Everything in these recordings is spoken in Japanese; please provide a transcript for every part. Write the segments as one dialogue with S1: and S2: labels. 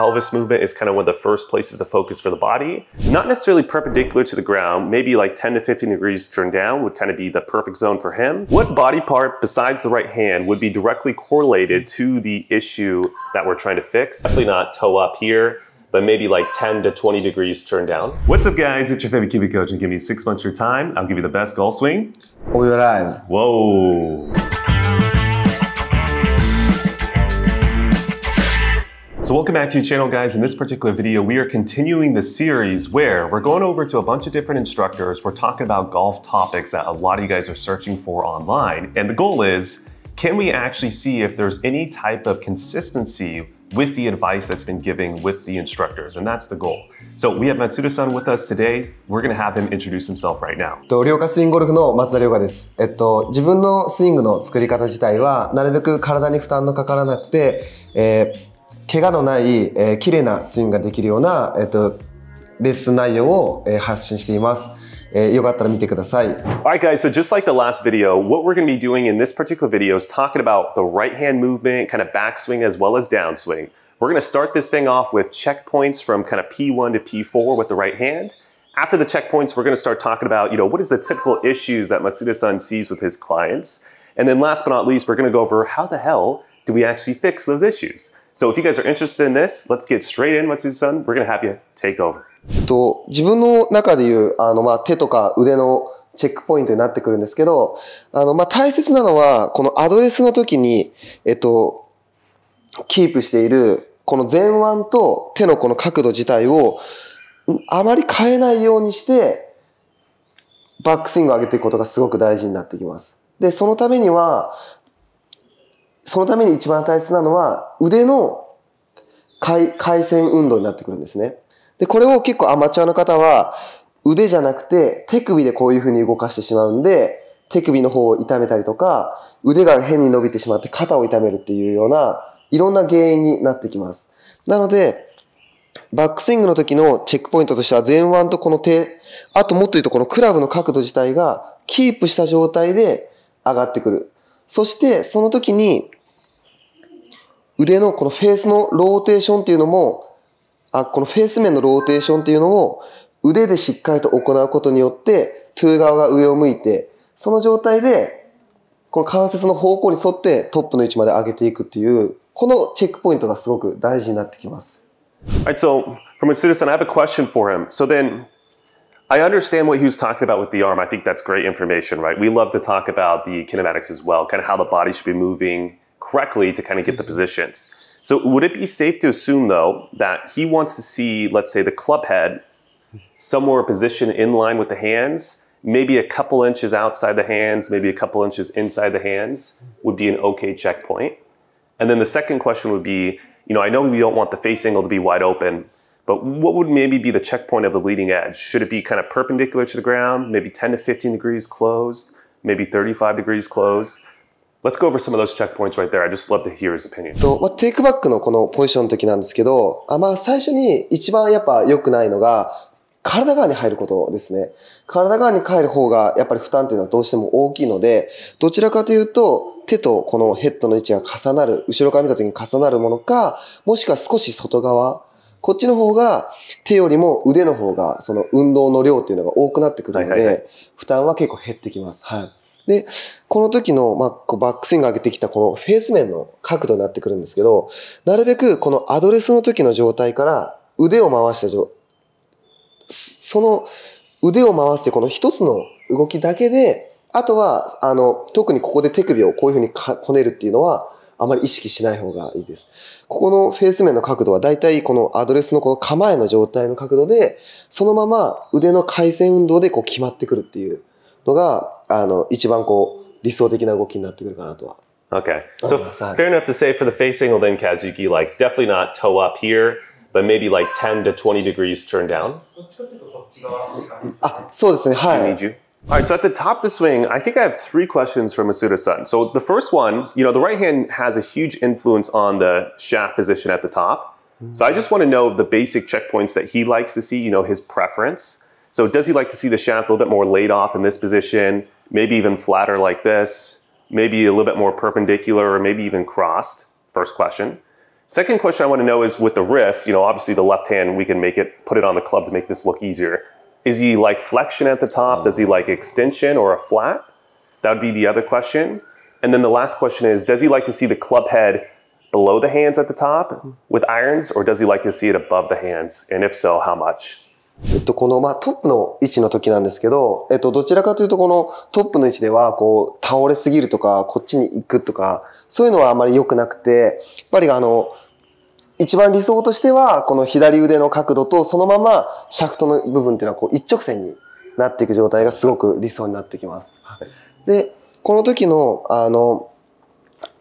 S1: pelvis movement is kind of one of the first places to focus for the body. Not necessarily perpendicular to the ground, maybe like 10 to 15 degrees turned down would kind of be the perfect zone for him. What body part besides the right hand would be directly correlated to the issue that we're trying to fix? Definitely not toe up here but maybe like 10 to 20 degrees turned down. What's up guys, it's your favorite QB coach and give me six months of your time. I'll give you the best golf swing.
S2: All your life.
S1: Whoa. So welcome back to your channel guys. In this particular video, we are continuing the series where we're going over to a bunch of different instructors. We're talking about golf topics that a lot of you guys are searching for online. And the goal is, can we actually see if there's any type of consistency with the advice that's been given with the instructors? And that's the goal. So we have Matsuda-san with us today. We're going to have him introduce himself right now.
S2: と、涼花スイングゴルフの松田涼花です。えっと、自分のスイングの作り方自体は、なるべく体に負担のかからなくて、えー 怪我のない、えー綺麗なスイングができるような、えっと、レッスン内容を、えー発信しています。えーよかったら見てください。
S1: All right, guys, so just like the last video, what we're going to be doing in this particular video is talking about the right hand movement, kind of backswing as well as downswing. We're going to start this thing off with checkpoints from kind of P1 to P4 with the right hand. After the checkpoints, we're going to start talking about, you know, what is the typical issues that Masuda-san sees with his clients. And then last but not least, we're going to go over how the hell do we actually fix those issues. So if you guys are interested in this, let's get straight in, Matsuda-san. We're going to have you take over.
S2: と、自分の中でいう、あの、まあ、手とか腕のチェックポイントになってくるんですけど、あの、まあ、大切なのは、このアドレスの時に、えっと、キープしている、この前腕と手のこの角度自体を、あまり変えないようにして、バックスイングを上げていくことがすごく大事になってきます。で、そのためには、そのために一番大切なのは、腕の回回旋運動になってくるんですね。で、これを結構アマチュアの方は、腕じゃなくて手首でこういう風に動かしてしまうんで、手首の方を痛めたりとか、腕が変に伸びてしまって肩を痛めるっていうような、いろんな原因になってきます。なので、バックスイングの時のチェックポイントとしては前腕とこの手、あともっと言うとこのクラブの角度自体がキープした状態で上がってくる。そしてその時に腕のこのフェースのローテーションっていうのも、あ、このフェース面のローテーションっていうのを腕でしっかりと行うことによって、トゥー側が上を向いて、その状態で、この関節の方向に沿ってトップの位置まで上げていくっていう、このチェックポイントがすごく大事になってきます。
S1: Alright, so from Matsuda-san, I have a question for him. So then, I understand what he was talking about with the arm. I think that's great information, right? We love to talk about the kinematics as well, kind of how the body should be moving correctly to kind of get the mm-hmm. positions. So would it be safe to assume, though, that he wants to see, let's say, the club head somewhere positioned in line with the hands, maybe a couple inches outside the hands, maybe a couple inches inside the hands would be an okay checkpoint? And then the second question would be, you know, I know we don't want the face angle to be wide open, but what would maybe be the checkpoint of the leading edge? Should it be kind of perpendicular to the ground, maybe 10 to 15 degrees closed, maybe 35 degrees closed? Let's go over some of those checkpoints right there. I just love to hear his opinion.
S2: と、まあ、テイクバックのこのポジションの時なんですけど、あまあ最初に一番やっぱ良くないのが、体側に入ることですね。体側に帰る方がやっぱり負担っていうのはどうしても大きいので、どちらかというと手とこのヘッドの位置が重なる、後ろから見た時に重なるものか、もしくは少し外側、こっちの方が手よりも腕の方がその運動の量っていうのが多くなってくるので、負担は結構減ってきます。はい。で、この時の、まあ、こうバックスイング上げてきたこのフェース面の角度になってくるんですけど、なるべくこのアドレスの時の状態から腕を回した状、その腕を回してこの一つの動きだけで、あとは、あの、特にここで手首をこういうふうにこねるっていうのは、あまり意識しない方がいいです。ここのフェース面の角度はだいたいこのアドレスのこの構えの状態の角度で、そのまま腕の回旋運動でこう決まってくるっていうのが、あの、一番こう、理想的な動きになってくるかなとは
S1: Okay. So
S2: Oh, sorry.
S1: fair enough to say for the face angle then, Kazuki, like definitely not toe up here, but maybe like 10 to 20 degrees turned down.
S3: どっちかっていうとこっち側っていう感じです
S2: あ、そうですね。は
S1: I
S2: い
S1: need。you. All right, so at the top of the swing, I think I have three questions for Masuda-san. So the first one, you know, the right hand has a huge influence on the shaft position at the top. So I just want to know the basic checkpoints that he likes to see, you know, his preference. So does he like to see the shaft a little bit more laid off in this position, Maybe even flatter like this, maybe a little bit more perpendicular or maybe even crossed? First question. Second question I want to know is with the wrist, you know, obviously the left hand, we can make it, put it on the club to make this look easier. Is he like flexion at the top? Does he like extension or a flat? That would be the other question. And then the last question is Does he like to see the club head below the hands at the top with irons, or does he like to see it above the hands? And if so, how much?
S2: えっと、この、まあ、トップの位置の時なんですけど、えっと、どちらかというと、このトップの位置では、こう、倒れすぎるとか、こっちに行くとか、そういうのはあまり良くなくて、やっぱりあの、一番理想としては、この左腕の角度と、そのままシャフトの部分っていうのは、こう、一直線になっていく状態がすごく理想になってきます。で、この時の、あの、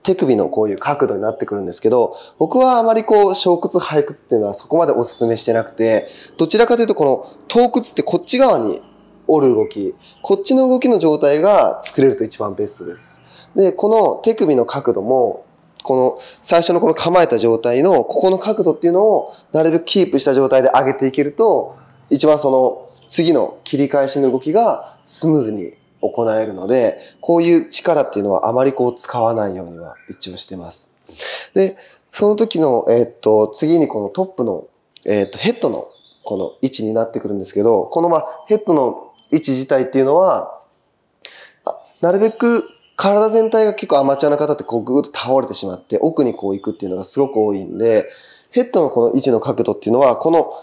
S2: 手首のこういう角度になってくるんですけど、僕はあまりこう、小屈背屈っていうのはそこまでお勧めしてなくて、どちらかというとこの頭屈ってこっち側に折る動き、こっちの動きの状態が作れると一番ベストです。で、この手首の角度も、この最初のこの構えた状態のここの角度っていうのをなるべくキープした状態で上げていけると、一番その次の切り返しの動きがスムーズに行えるので、こういう力っていうのはあまりこう使わないようには一応してます。で、その時の、えーっと、次にこのトップの、えーっと、ヘッドのこの位置になってくるんですけど、このまあヘッドの位置自体っていうのは、なるべく体全体が結構アマチュアな方ってこうぐーっと倒れてしまって奥にこう行くっていうのがすごく多いんで、ヘッドのこの位置の角度っていうのは、この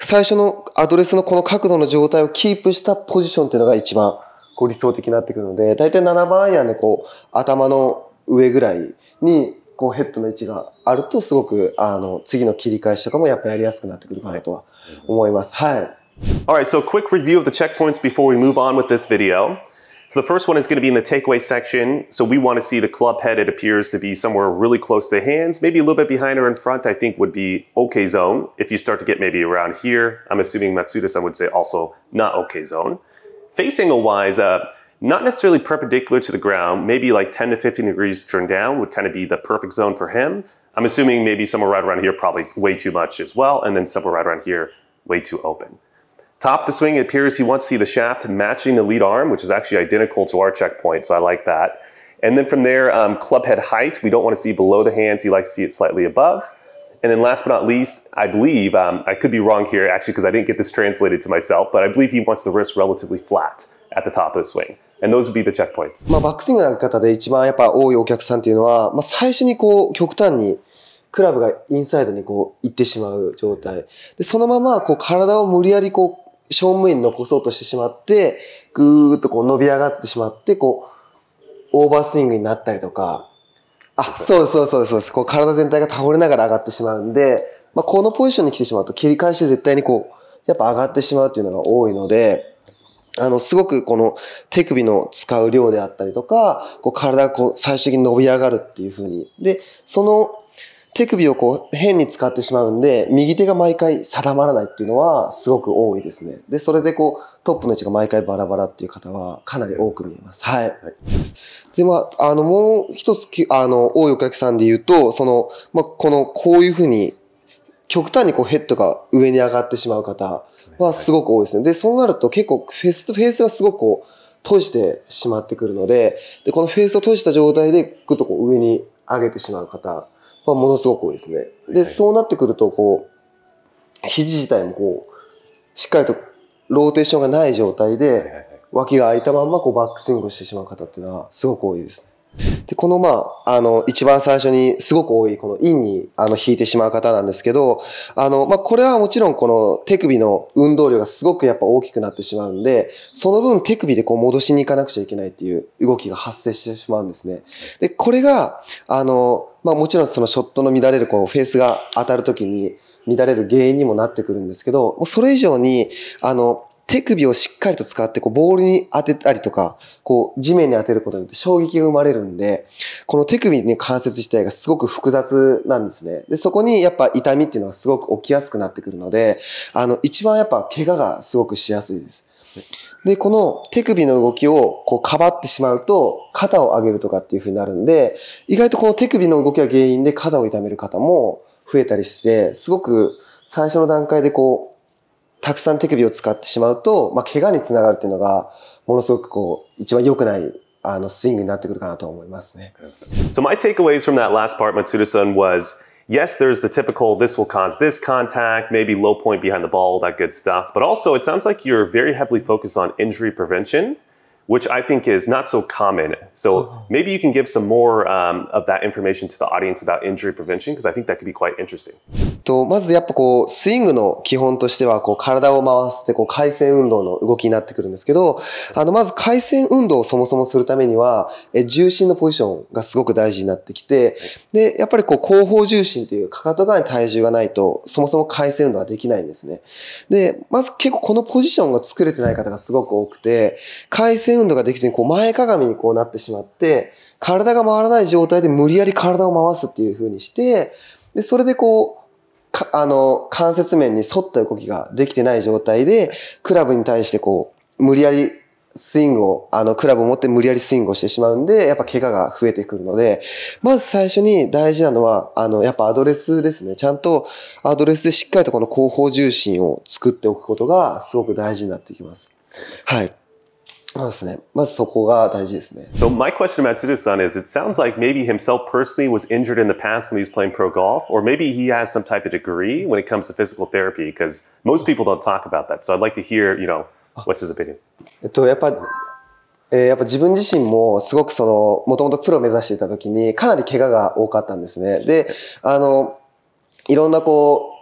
S2: 最初のアドレスのこの角度の状態をキープしたポジションっていうのが一番こう理想的になってくるので、大体7番アイアンでこう頭の上ぐらいにこうヘッドの位置があるとすごくあの次の切り返しとかもやっぱやりやすくなってくるかなとは思います。はい。
S1: All right, so quick review of the checkpoints before we move on with this video. So the first one is going to be in the takeaway section. So we want to see the club head. It appears to be somewhere really close to hands, maybe a little bit behind or in front. I think would be okay zone. If you start to get maybe around here, I'm assuming Matsuda-san would say also not okay zone. Face angle wise, uh, not necessarily perpendicular to the ground, maybe like 10 to 15 degrees turned down would kind of be the perfect zone for him. I'm assuming maybe somewhere right around here, probably way too much as well, and then somewhere right around here, way too open. Top the swing, it appears he wants to see the shaft matching the lead arm, which is actually identical to our checkpoint, so I like that. And then from there, um, club head height, we don't want to see below the hands, he likes to see it slightly above. And then last but not least, I believe, um, I could be wrong here actually because I didn't get this translated to myself, but I believe he wants the wrist relatively flat at the top of the swing. And those would be the checkpoints.
S2: まあ、バックスイングの方で一番やっぱ多いお客さんっていうのは、まあ、最初にこう極端にクラブがインサイドにこう行ってしまう状態。で、そのままこう体を無理やりこう正面に残そうとしてしまって、ぐーっとこう伸び上がってしまって、こう、オーバースイングになったりとか、あ、そうそうそうそう。こう体全体が倒れながら上がってしまうんで、まあ、このポジションに来てしまうと切り返して絶対にこう、やっぱ上がってしまうっていうのが多いので、あの、すごくこの手首の使う量であったりとか、こう体がこう最終的に伸び上がるっていう風に。で、その手首をこう変に使ってしまうんで、右手が毎回定まらないっていうのはすごく多いですね。で、それでこうトップの位置が毎回バラバラっていう方はかなり多く見えます。はい。で、まあ、あの、もう一つき、あの、多いお客さんで言うと、その、まあ、この、こういう風に、極端にこうヘッドが上に上がってしまう方はすごく多いですね。で、そうなると結構フェースとフェースがすごくこう閉じてしまってくるので、で、このフェースを閉じた状態でぐっとこう上に上げてしまう方はものすごく多いですね。で、そうなってくるとこう、肘自体もこう、しっかりとローテーションがない状態で、脇が開いたまんまこうバックスイングをしてしまう方っていうのはすごく多いです。で、このまあ、あの、一番最初にすごく多い、このインに、あの、引いてしまう方なんですけど、あの、まあ、これはもちろんこの手首の運動量がすごくやっぱ大きくなってしまうんで、その分手首でこう戻しに行かなくちゃいけないっていう動きが発生してしまうんですね。で、これが、あの、まあ、もちろんそのショットの乱れるこうフェースが当たるときに乱れる原因にもなってくるんですけど、もうそれ以上に、あの、手首をしっかりと使って、こう、ボールに当てたりとか、こう、地面に当てることによって衝撃が生まれるんで、この手首の関節自体がすごく複雑なんですね。で、そこにやっぱ痛みっていうのはすごく起きやすくなってくるので、あの、一番やっぱ怪我がすごくしやすいです。で、この手首の動きをこうかばってしまうと、肩を上げるとかっていう風になるんで、意外とこの手首の動きが原因で肩を痛める方も増えたりして、すごく最初の段階でこう、たくさん手首を使ってしまうと、まあ、怪我につながるっていうのが、ものすごくこう、一番良くない、あの、スイングになってくるかなと思いますね。
S1: So my takeaways from that last part, Matsuda-san, was yes, there's the typical this will cause this contact, maybe low point behind the ball, that good stuff. But also, it sounds like you're very heavily focused on injury prevention, which I think is not so common. So maybe you can give some more um, of that information to the audience about injury prevention, because I think that could be quite interesting.
S2: と、まずやっぱこう、スイングの基本としては、こう、体を回して、こう、回旋運動の動きになってくるんですけど、あの、まず回旋運動をそもそもするためには、え重心のポジションがすごく大事になってきて、で、やっぱりこう、後方重心というかかと側に体重がないと、そもそも回旋運動はできないんですね。で、まず結構このポジションが作れてない方がすごく多くて、回旋運動ができずに、こう、前かがみにこうなってしまって、体が回らない状態で無理やり体を回すっていう風にして、で、それでこう、かあの、関節面に沿った動きができてない状態で、クラブに対してこう、無理やりスイングを、あの、クラブを持って無理やりスイングをしてしまうんで、やっぱ怪我が増えてくるので、まず最初に大事なのは、あの、やっぱアドレスですね。ちゃんとアドレスでしっかりとこの後方重心を作っておくことがすごく大事になってきます。はい。
S1: So my question about Tsudu-san is, it sounds like maybe himself personally was injured in the past when he was playing pro golf, or maybe he has some type of degree when it comes to physical therapy, because most people don't talk about that. So I'd like to hear, you know, what's his opinion.
S2: えっと、やっぱ、えーやっぱ自分自身もすごくその、もともとプロを目指していた時に、かなり怪我が多かったんですね。で、あの、いろんなこう、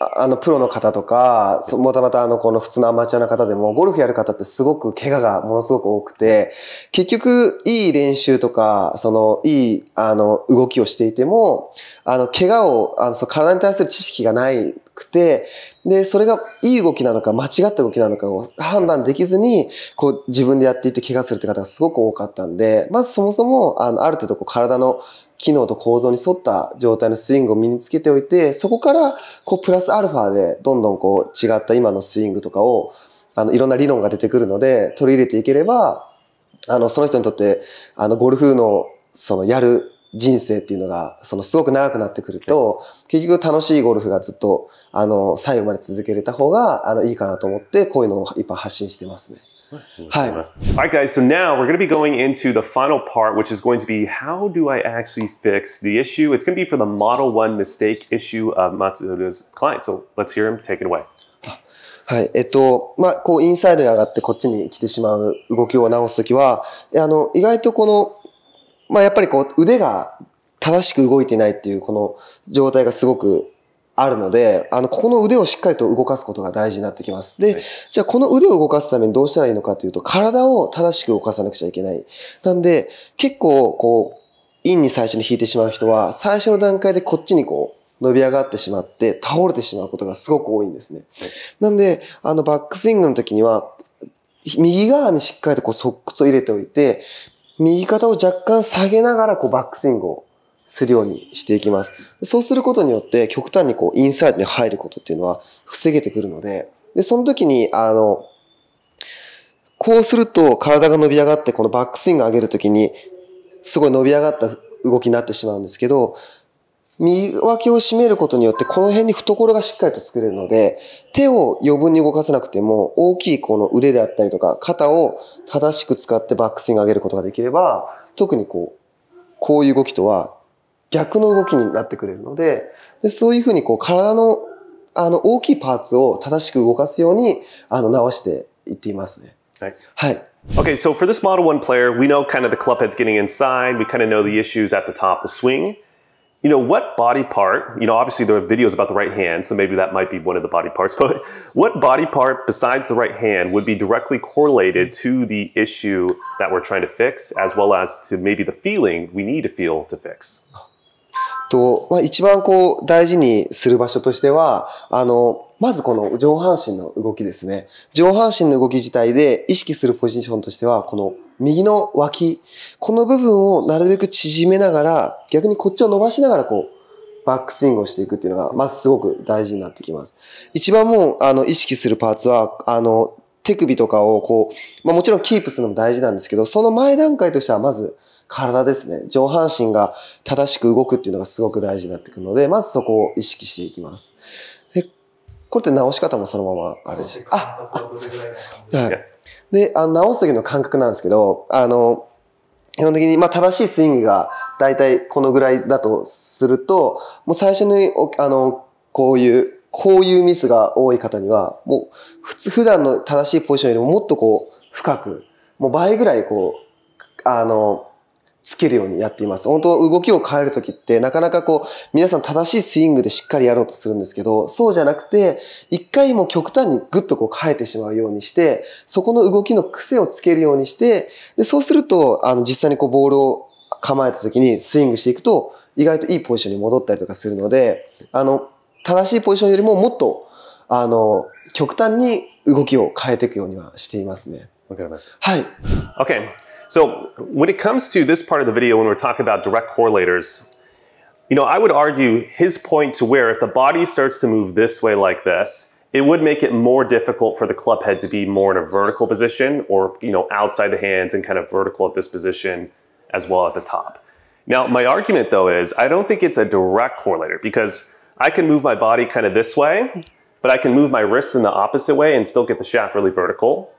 S2: あの、プロの方とか、そまたまたあの、この普通のアマチュアの方でも、ゴルフやる方ってすごく怪我がものすごく多くて、結局、いい練習とか、その、いい、あの、動きをしていても、あの、怪我を、あの、そう体に対する知識がないくて、で、それがいい動きなのか間違った動きなのかを判断できずに、こう自分でやっていって怪我するって方がすごく多かったんで、まずそもそも、あの、ある程度こう体の機能と構造に沿った状態のスイングを身につけておいて、そこから、こう、プラスアルファで、どんどんこう、違った今のスイングとかを、あの、いろんな理論が出てくるので、取り入れていければ、あの、その人にとって、あの、ゴルフの、その、やる人生っていうのが、その、すごく長くなってくると、結局楽しいゴルフがずっと、あの、最後まで続けれた方が、あの、いいかなと思って、こういうのをいっぱい発信してますね。Hi.
S1: All right, guys. So now we're going to be going into the final part, which is going to be how do I actually fix the issue? It's going to be for the Model 1 mistake issue of Matsuda's client. So let's hear him take it away.
S2: はい。えっと、まあ、こう、インサイドに上がってこっちに来てしまう動きを直すときは、あの、意外とこの、まあ、やっぱりこう、腕が正しく動いていないっていう、この状態がすごくあるので、あの、ここの腕をしっかりと動かすことが大事になってきます。で、
S1: はい
S2: じゃあこの腕を動かすためにどうしたらいいのかというと、体を正しく動かさなくちゃいけない。なんで、結構、こう、インに最初に引いてしまう人は、最初の段階でこっちにこう、伸び上がってしまって、倒れてしまうことがすごく多いんですね。なんで、あの、バックスイングの時には、右側にしっかりとこう、側屈を入れておいて、右肩を若干下げながら、こう、バックスイングをするようにしていきます。そうすることによって、極端にこう、インサイドに入ることっていうのは防げてくるので、で、その時に、あの、こうすると体が伸び上がって、このバックスイング上げるときに、すごい伸び上がった動きになってしまうんですけど、右脇を締めることによって、この辺に懐がしっかりと作れるので、手を余分に動かさなくても、大きいこの腕であったりとか、肩を正しく使ってバックスイング上げることができれば、特にこう、こういう動きとは逆の動きになってくれるので、でそういうふうにこう体のあの大きいパーツを正しく動かすようにあの直していっていますね。
S1: Right.
S2: はい。
S1: Okay, so for this Model 1 player, we know kind of the club head's getting inside. We kind of know the issues at the top, the swing. You know, what body part, you know, obviously there are videos about the right hand, so maybe that might be one of the body parts, but what body part besides the right hand would be directly correlated to the issue that we're trying to fix, as well as to maybe the feeling we need to feel to fix?
S2: と、まあ、一番こう大事にする場所としては、あの、まずこの上半身の動きですね。上半身の動き自体で意識するポジションとしては、この右の脇、この部分をなるべく縮めながら、逆にこっちを伸ばしながらこう、バックスイングをしていくっていうのが、まずすごく大事になってきます。一番もう、あの、意識するパーツは、あの、手首とかをこう、まあもちろんキープするのも大事なんですけど、その前段階としてはまず体ですね。上半身が正しく動くっていうのがすごく大事になってくるので、まずそこを意識していきます。で、これって直し方もそのままあれです。あ、あ、
S3: どれぐらいの感じ
S2: はい。で、あの、直す時の感覚なんですけど、あの、基本的に、まあ、正しいスイングが大体このぐらいだとすると、もう最初に、あの、こういう、こういうミスが多い方には、もう、普通、普段の正しいポジションよりももっとこう、深く、もう倍ぐらいこう、あの、つけるようにやっています。本当動きを変えるときってなかなかこう皆さん正しいスイングでしっかりやろうとするんですけどそうじゃなくて一回も極端にグッとこう変えてしまうようにしてそこの動きの癖をつけるようにしてでそうするとあの実際にこうボールを構えたときにスイングしていくと意外といいポジションに戻ったりとかするのであの正しいポジションよりももっとあの極端に動きを変えていくようにはしていますね。
S1: わかりました。
S2: はい。
S1: Okay, so when it comes to this part of the video, when we're talking about direct correlators, you know, I would argue his point to where if the body starts to move this way like this, it would make it more difficult for the club head to be more in a vertical position or, you know, outside the hands and kind of vertical at this position as well at the top. Now, my argument though is I don't think it's a direct correlator because I can move my body kind of this way, but I can move my wrists in the opposite way and still get the shaft really vertical.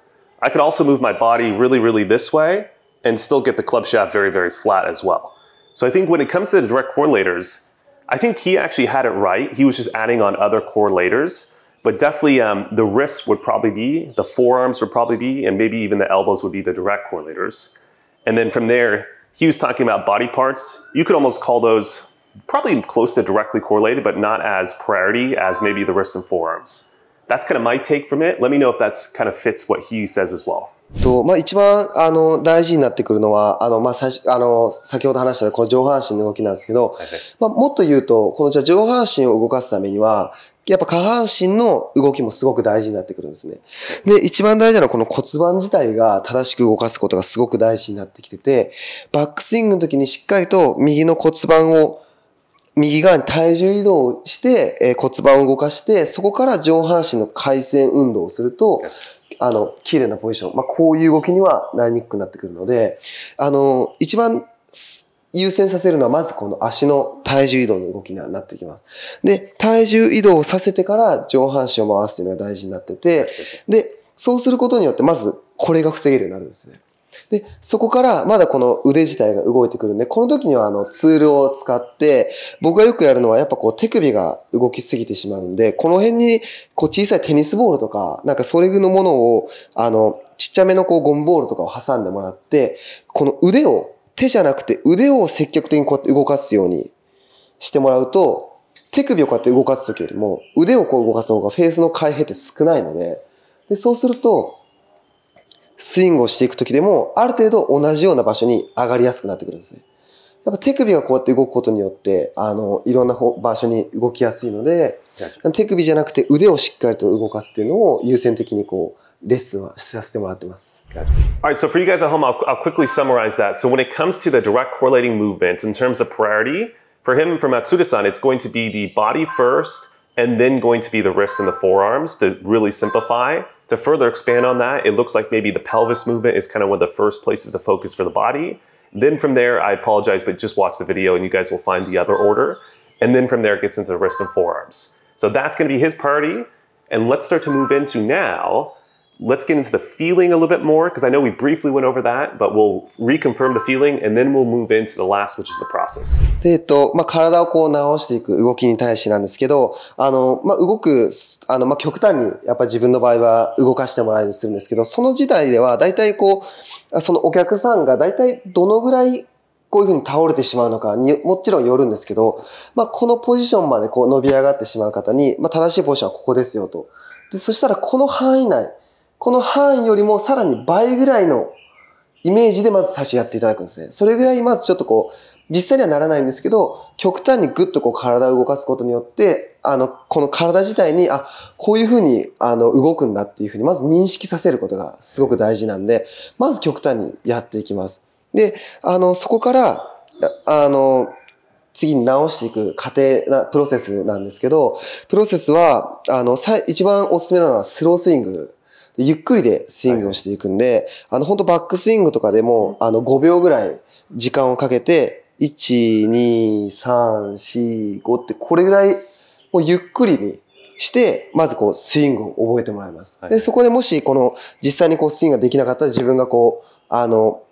S1: I could also move my body really, really this way and still get the club shaft very, very flat as well. So I think when it comes to the direct correlators, I think he actually had it right. He was just adding on other correlators, but definitely um, the wrists would probably be, the forearms would probably be, and maybe even the elbows would be the direct correlators. And then from there, he was talking about body parts. You could almost call those probably close to directly correlated, but not as priority as maybe the wrists and forearms. That's kind of my take from it. Let me know if that's kind of fits what he says as well.
S2: と、まあ、一番、あの、大事になってくるのは、あの、まあ、最初、あの、先ほど話したこの上半身の動きなんですけど、まあ、もっと言うと、このじゃあ上半身を動かすためには、やっぱ下半身の動きもすごく大事になってくるんですね。で、一番大事なのはこの骨盤自体が正しく動かすことがすごく大事になってきてて、バックスイングの時にしっかりと右の骨盤を右側に体重移動して、えー骨盤を動かして、そこから上半身の回旋運動をすると、あの、綺麗なポジション。まあ、こういう動きにはなりにくくなってくるので、あの、一番優先させるのは、まずこの足の体重移動の動きになってきます。で、体重移動をさせてから上半身を回すというのが大事になってて、で、そうすることによって、まずこれが防げるようになるんですね。で、そこからまだこの腕自体が動いてくるんで、この時にはあのツールを使って、僕がよくやるのはやっぱこう手首が動きすぎてしまうんで、この辺にこう小さいテニスボールとか、なんかそれのものを、あの、ちっちゃめのこうゴムボールとかを挟んでもらって、この腕を、手じゃなくて腕を積極的にこうやって動かすようにしてもらうと、手首をこうやって動かす時よりも腕をこう動かす方がフェースの開閉って少ないので、で、そうすると、スイングをしていく時でも、ある程度同じような場所に上がりやすくなってくるんですね。やっぱ手首がこうやって動くことによって、あの、いろんな方場所に動きやすいので、手首じゃなくて腕をしっかりと動かすっていうのを優先的にこう、レッスンはさせてもらってます。
S1: All right, so for you guys at home, I'll, I'll quickly summarize that. So when it comes to the direct correlating movements, in terms of priority, for him, for Matsuda-san, it's going to be the body first, and then going to be the wrists and the forearms to really simplify. To further expand on that, it looks like maybe the pelvis movement is kind of one of the first places to focus for the body. Then from there, I apologize, but just watch the video and you guys will find the other order. And then from there, it gets into the wrists and forearms. So that's going to be his priority. And let's start to move into now let's get into the feeling a little bit more because I know we briefly went over that, but we'll reconfirm the feeling and then we'll move into the last, which is the process.
S2: で、えっと、まあ、体をこう直していく動きに対してなんですけど、あの、まあ、動く、あの、まあ、極端に、やっぱ自分の場合は動かしてもらえるようにするんですけど、その時代では、大体こう、そのお客さんが大体どのぐらい、こういうふうに倒れてしまうのかにもちろんよるんですけど、まあ、このポジションまでこう伸び上がってしまう方に、まあ、正しいポジションはここですよと。で、そしたらこの範囲内、この範囲よりもさらに倍ぐらいのイメージでまず最初やっていただくんですね。それぐらいまずちょっとこう、実際にはならないんですけど、極端にグッとこう体を動かすことによって、あの、この体自体に、あ、こういうふうに、あの、動くんだっていうふうに、まず認識させることがすごく大事なんで、まず極端にやっていきます。で、あの、そこから、あの、次に直していく過程な、プロセスなんですけど、プロセスは、あの、一番おすすめなのはスロースイング。ゆっくりでスイングをしていくんで、あの、本当バックスイングとかでも、あの、5秒ぐらい時間をかけて、1、2、3、4、5って、これぐらい、もうゆっくりにして、まずこう、スイングを覚えてもらいます。
S1: はい。
S2: で、そこでもし、この、実際にこう、スイングができなかったら自分がこう、あの、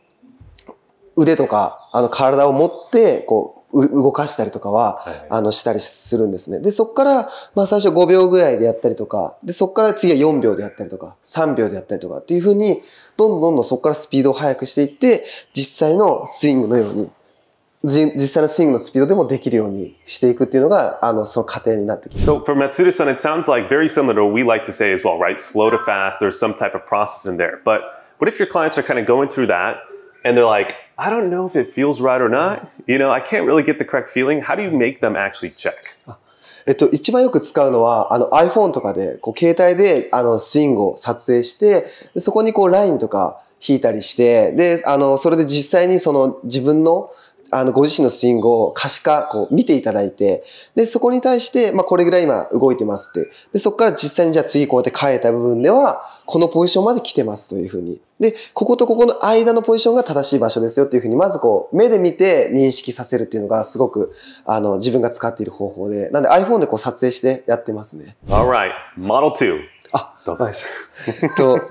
S2: 腕とか、あの、体を持って、こう、う動かしたりとかは、
S1: はい
S2: あの、したりするんですね。で、そこから、まあ最初5秒ぐらいでやったりとか、で、そこから次は4秒でやったりとか、3秒でやったりとかっていうふうに、どんどんどんどんそこからスピードを速くしていって、実際のスイングのように、じ実際のスイングのスピードでもできるようにしていくっていうのが、あの、その過程になってきます。
S1: So for Matsuda-san, it sounds like very similar to what we like to say as well, right? Slow to fast. There's some type of process in there. But what if your clients are kind of going through that and they're like, I don't know if it feels right or not. You know, I can't really get the correct feeling. How do you make them actually check?
S2: えっと、一番よく使うのは、あの iPhone とかで、こう、携帯で、あの、スイングを撮影して、でそこにこう、ラインとか引いたりして、で、あの、それで実際にその自分の、あの、ご自身のスイングを可視化、こう、見ていただいて、で、そこに対して、まあ、これぐらい今動いてますって。で、そこから実際にじゃあ次こうやって変えた部分では、このポジションまで来てますというふうに。で、こことここの間のポジションが正しい場所ですよっていうふうに、まずこう、目で見て認識させるっていうのがすごく、あの、自分が使っている方法で、なんで iPhone でこう撮影してやってますね。
S1: All right, model two.
S2: あ、
S1: どうぞ。
S2: と、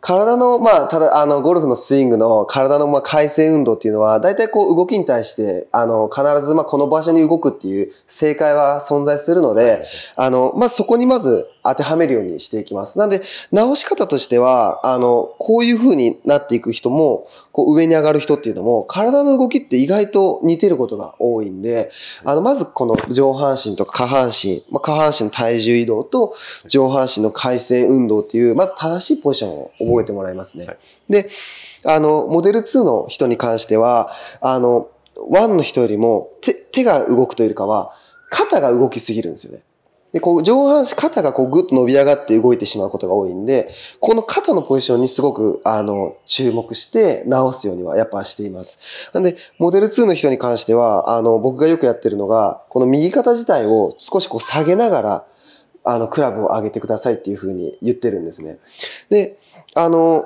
S2: 体の、まあ、ただ、あの、ゴルフのスイングの体の、まあ、回旋運動っていうのは、大体こう、動きに対して、あの、必ず、まあ、この場所に動くっていう正解は存在するので、あの、まあ、そこにまず当てはめるようにしていきます。なんで、直し方としては、あの、こういう風になっていく人も、こう、上に上がる人っていうのも、体の動きって意外と似てることが多いんで、あの、まずこの上半身とか下半身、まあ、下半身の体重移動と上半身の回旋運動っていう、まず正しいポジションを覚えてもらいますね。
S1: はい
S2: で、あの、モデル2の人に関しては、あの、1の人よりも手手が動くというよりかは、肩が動きすぎるんですよね。で、こう、上半身、肩がこう、ぐっと伸び上がって動いてしまうことが多いんで、この肩のポジションにすごく、あの、注目して直すようにはやっぱしています。なんで、モデル2の人に関しては、あの、僕がよくやってるのが、この右肩自体を少しこう下げながら、あの、クラブを上げてくださいっていうふうに言ってるんですね。で、あの、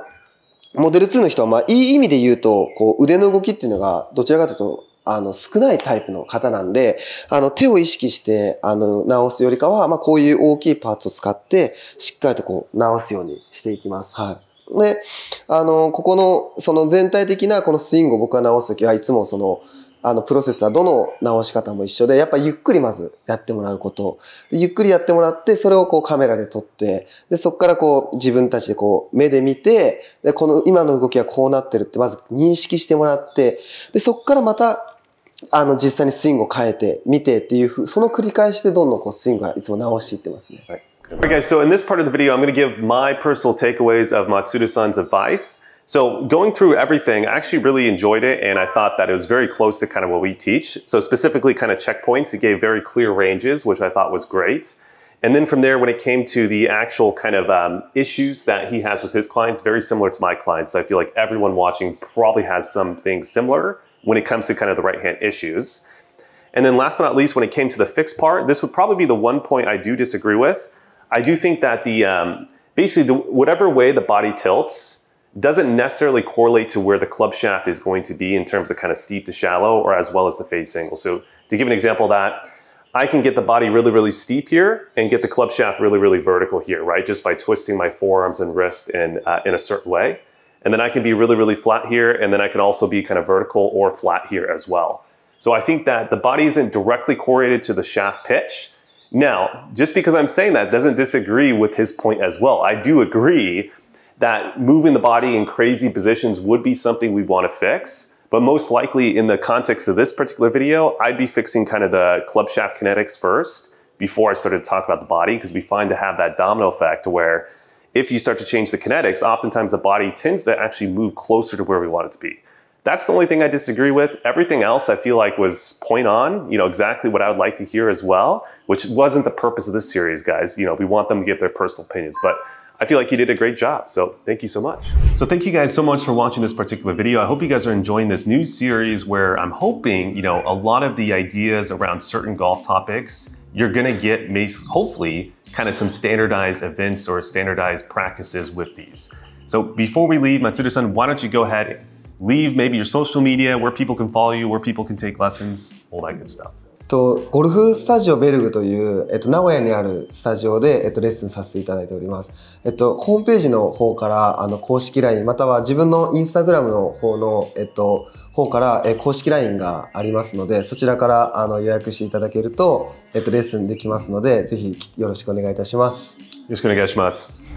S2: モデル2の人は、まあ、いい意味で言うと、こう、腕の動きっていうのが、どちらかというと、あの、少ないタイプの方なんで、あの、手を意識して、あの、直すよりかは、まあ、こういう大きいパーツを使って、しっかりとこう、直すようにしていきます。はい。で、あの、ここの、その全体的なこのスイングを僕が直すときはいつもその、あの、プロセスはどの直し方も一緒で、やっぱゆっくりまずやってもらうこと。ゆっくりやってもらって、それをこうカメラで撮って、で、そこからこう自分たちでこう目で見て、で、この今の動きはこうなってるってまず認識してもらって、で、そこからまた、あの、実際にスイングを変えて、見てっていうふう、その繰り返しでどんどんこうスイングがいつも直していってますね。
S1: Alright guys. So in this part of the video, I'm going to give my personal takeaways of Matsuda-san's advice. So going through everything, I actually really enjoyed it, and I thought that it was very close to kind of what we teach. So specifically, kind of checkpoints, it gave very clear ranges, which I thought was great. And then from there, when it came to the actual kind of um, issues that he has with his clients, very similar to my clients. I feel like everyone watching probably has something similar when it comes to kind of the right hand issues. And then last but not least, when it came to the fixed part, this would probably be the one point I do disagree with. I do think that the um, basically the, whatever way the body tilts doesn't necessarily correlate to where the club shaft is going to be in terms of kind of steep to shallow or as well as the face angle. So to give an example of that, I can get the body really, really steep here and get the club shaft really, really vertical here, right? Just by twisting my forearms and wrists in, uh, in a certain way. And then I can be really, really flat here. And then I can also be kind of vertical or flat here as well. So I think that the body isn't directly correlated to the shaft pitch. Now, just because I'm saying that doesn't disagree with his point as well. I do agree that moving the body in crazy positions would be something we'd want to fix. But most likely, in the context of this particular video, I'd be fixing kind of the club shaft kinetics first before I started to talk about the body because we find to have that domino effect where if you start to change the kinetics, oftentimes the body tends to actually move closer to where we want it to be. That's the only thing I disagree with. Everything else I feel like was point on, you know, exactly what I would like to hear as well, which wasn't the purpose of this series, guys. You know, we want them to give their personal opinions, but I feel like you did a great job. So thank you so much. So thank you guys so much for watching this particular video. I hope you guys are enjoying this new series where I'm hoping, you know, a lot of the ideas around certain golf topics, you're gonna get hopefully kind of some standardized events or standardized practices with these. So before we leave, Matsuda-san, why don't you go ahead, and leave maybe your social media, where people can follow you, where people can take lessons, all that good stuff.
S2: と、ゴルフスタジオベルグという、えっと、名古屋にあるスタジオで、えっと、レッスンさせていただいております。えっと、ホームページの方から、あの、公式 LINE、または自分のインスタグラムの方の、えっと、方から、え公式 LINE がありますので、そちらから、あの、予約していただけると、えっと、レッスンできますので、ぜひよろしくお願いいたします。
S1: よろしくお願いします。